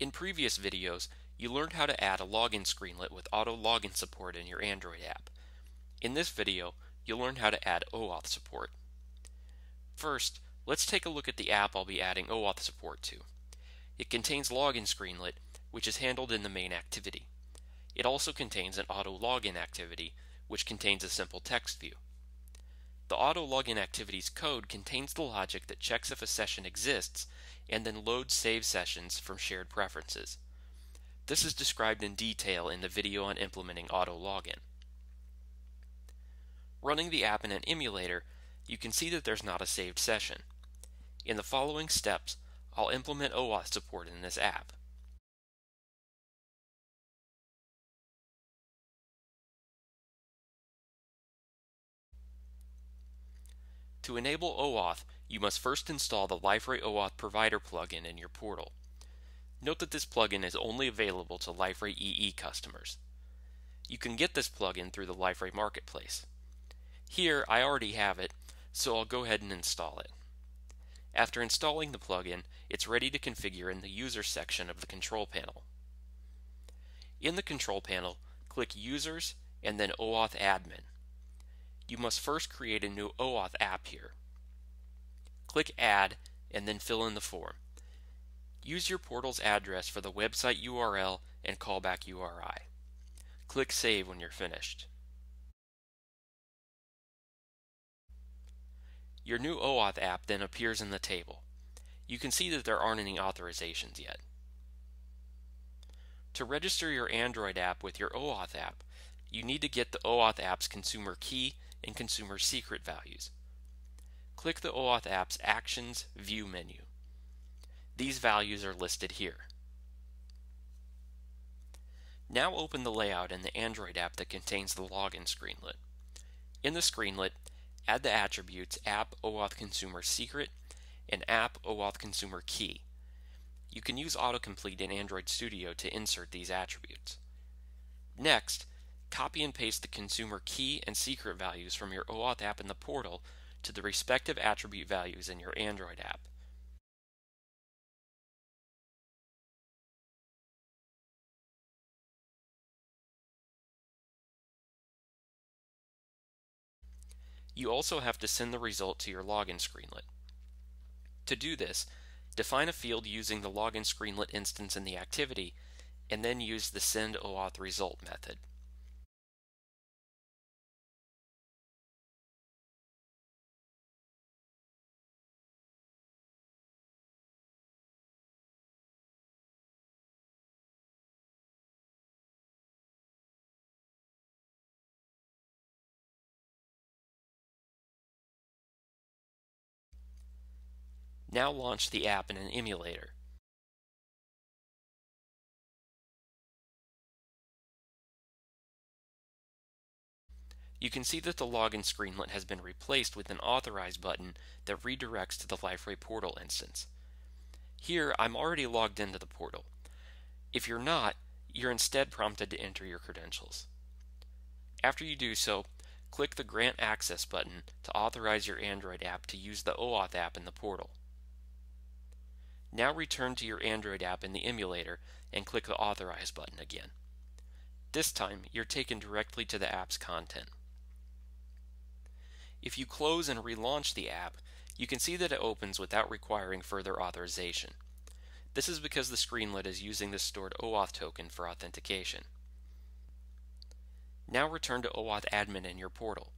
In previous videos, you learned how to add a login screenlet with auto login support in your Android app. In this video, you'll learn how to add OAuth support. First, let's take a look at the app I'll be adding OAuth support to. It contains login screenlet, which is handled in the main activity. It also contains an auto login activity, which contains a simple text view. The auto login activity's code contains the logic that checks if a session exists and then loads save sessions from shared preferences. This is described in detail in the video on implementing auto login. Running the app in an emulator, you can see that there's not a saved session. In the following steps, I'll implement OAuth support in this app. To enable OAuth, you must first install the Liferay OAuth Provider plugin in your portal. Note that this plugin is only available to Liferay EE customers. You can get this plugin through the Liferay Marketplace. Here, I already have it, so I'll go ahead and install it. After installing the plugin, it's ready to configure in the Users section of the control panel. In the control panel, click Users and then OAuth Admin you must first create a new OAuth app here. Click Add and then fill in the form. Use your portal's address for the website URL and callback URI. Click Save when you're finished. Your new OAuth app then appears in the table. You can see that there aren't any authorizations yet. To register your Android app with your OAuth app, you need to get the OAuth app's consumer key and consumer secret values. Click the OAuth app's Actions View menu. These values are listed here. Now open the layout in the Android app that contains the login screenlet. In the screenlet, add the attributes App OAuth Consumer Secret and App OAuth Consumer Key. You can use autocomplete in Android Studio to insert these attributes. Next, copy and paste the consumer key and secret values from your OAuth app in the portal to the respective attribute values in your Android app. You also have to send the result to your login screenlet. To do this, define a field using the login screenlet instance in the activity, and then use the send OAuth result method. Now launch the app in an emulator. You can see that the login screenlet has been replaced with an Authorize button that redirects to the Liferay portal instance. Here, I'm already logged into the portal. If you're not, you're instead prompted to enter your credentials. After you do so, click the Grant Access button to authorize your Android app to use the OAuth app in the portal. Now return to your Android app in the emulator and click the Authorize button again. This time, you're taken directly to the app's content. If you close and relaunch the app, you can see that it opens without requiring further authorization. This is because the screenlet is using the stored OAuth token for authentication. Now return to OAuth admin in your portal.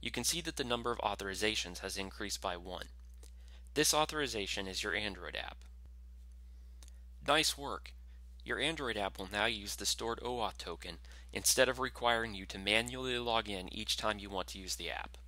You can see that the number of authorizations has increased by one. This authorization is your Android app. Nice work! Your Android app will now use the stored OAuth token instead of requiring you to manually log in each time you want to use the app.